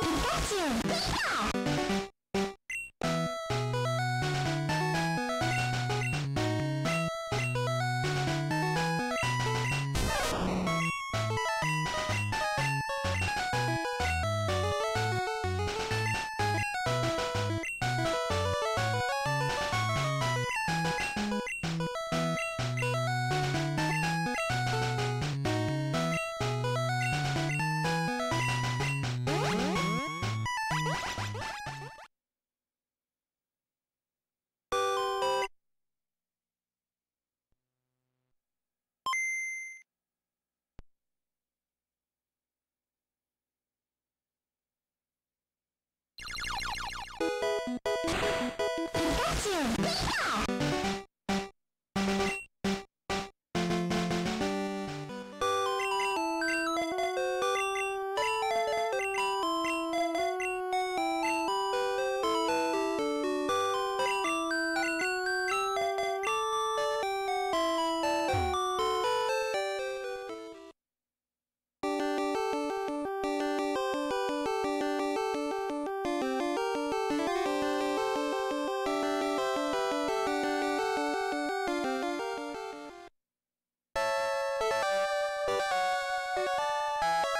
Pikachu!